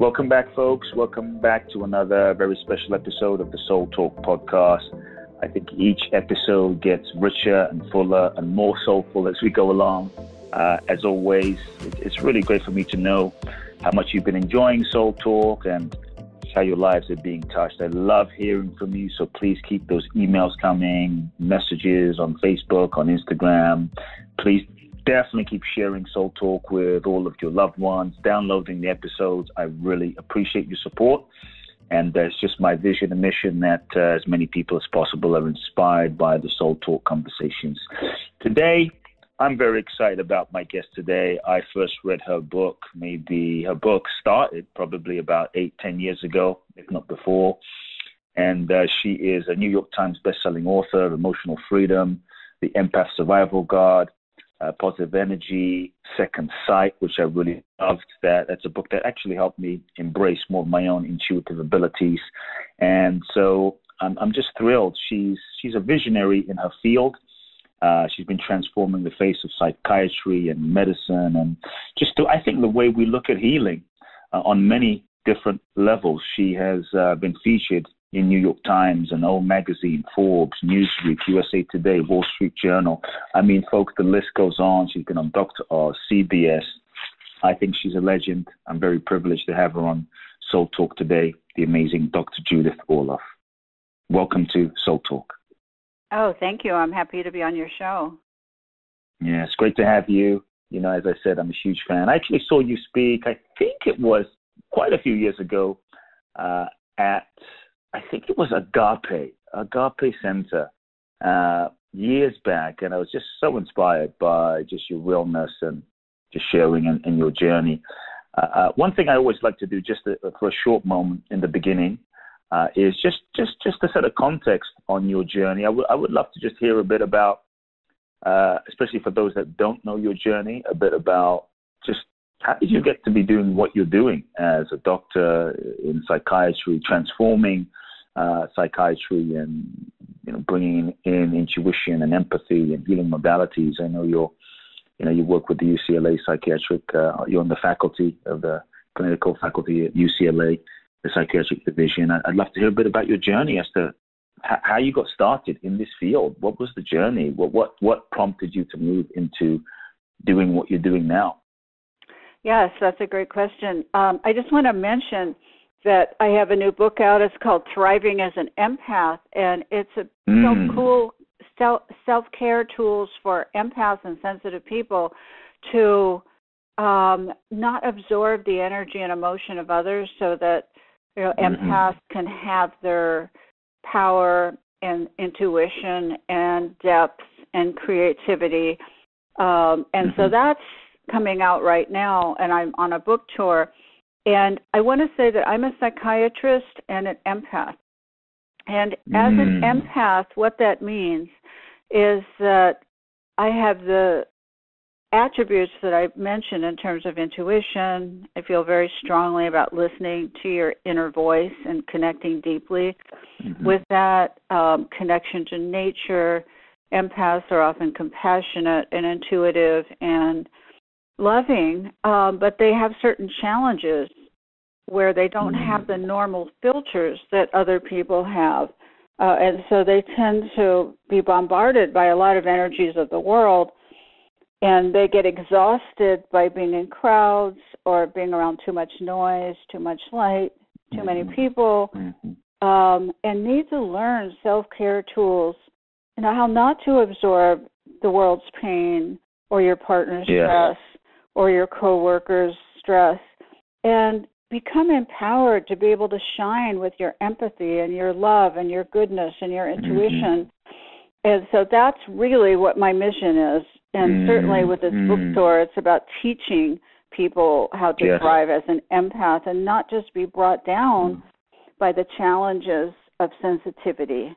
Welcome back, folks. Welcome back to another very special episode of the Soul Talk podcast. I think each episode gets richer and fuller and more soulful as we go along. Uh, as always, it's really great for me to know how much you've been enjoying Soul Talk and how your lives are being touched. I love hearing from you, so please keep those emails coming, messages on Facebook, on Instagram. Please definitely keep sharing Soul Talk with all of your loved ones, downloading the episodes. I really appreciate your support. And uh, it's just my vision and mission that uh, as many people as possible are inspired by the Soul Talk conversations. Today, I'm very excited about my guest today. I first read her book, maybe her book started probably about eight, ten years ago, if not before. And uh, she is a New York Times bestselling author of Emotional Freedom, The Empath Survival Guide, uh, Positive Energy, Second Sight, which I really loved. That that's a book that actually helped me embrace more of my own intuitive abilities, and so I'm, I'm just thrilled. She's she's a visionary in her field. Uh, she's been transforming the face of psychiatry and medicine, and just to, I think the way we look at healing uh, on many different levels. She has uh, been featured in New York Times and O Magazine, Forbes, Newsweek, USA Today, Wall Street Journal. I mean, folks, the list goes on. She's been on Dr. Oz, CBS. I think she's a legend. I'm very privileged to have her on Soul Talk today, the amazing Dr. Judith Orloff. Welcome to Soul Talk. Oh, thank you. I'm happy to be on your show. Yeah, it's great to have you. You know, as I said, I'm a huge fan. I actually saw you speak, I think it was quite a few years ago uh, at I think it was Agape, Agape Center, uh, years back, and I was just so inspired by just your realness and just sharing and, your journey. Uh, uh, one thing I always like to do, just to, for a short moment in the beginning, uh, is just just just to set a context on your journey. I would I would love to just hear a bit about, uh, especially for those that don't know your journey, a bit about just how did you get to be doing what you're doing as a doctor in psychiatry, transforming uh, psychiatry and you know bringing in intuition and empathy and healing modalities. I know you're you know you work with the UCLA psychiatric. Uh, you're on the faculty of the clinical faculty at UCLA, the psychiatric division. I'd love to hear a bit about your journey as to how you got started in this field. What was the journey? What what what prompted you to move into doing what you're doing now? Yes, that's a great question. Um, I just want to mention that I have a new book out. It's called Thriving as an Empath, and it's a mm. so cool self care tools for empaths and sensitive people to um, not absorb the energy and emotion of others, so that you know mm-hmm. empaths can have their power and intuition and depth and creativity. Um, and mm-hmm. so that's coming out right now, and I'm on a book tour and I want to say that I'm a psychiatrist and an empath. And as mm. an empath, what that means is that I have the attributes that I mentioned in terms of intuition. I feel very strongly about listening to your inner voice and connecting deeply mm-hmm. with that um, connection to nature. Empaths are often compassionate and intuitive and loving, um, but they have certain challenges where they don't mm-hmm. have the normal filters that other people have. Uh, and so they tend to be bombarded by a lot of energies of the world, and they get exhausted by being in crowds or being around too much noise, too much light, too mm-hmm. many people, mm-hmm. um, and need to learn self care tools, you know, how not to absorb the world's pain or your partner's stress or your coworkers' stress, and become empowered to be able to shine with your empathy and your love and your goodness and your mm-hmm. intuition. Mm-hmm. And so that's really what my mission is. And mm-hmm. certainly with this mm-hmm. bookstore, it's about teaching people how to yes. thrive as an empath and not just be brought down mm. by the challenges of sensitivity.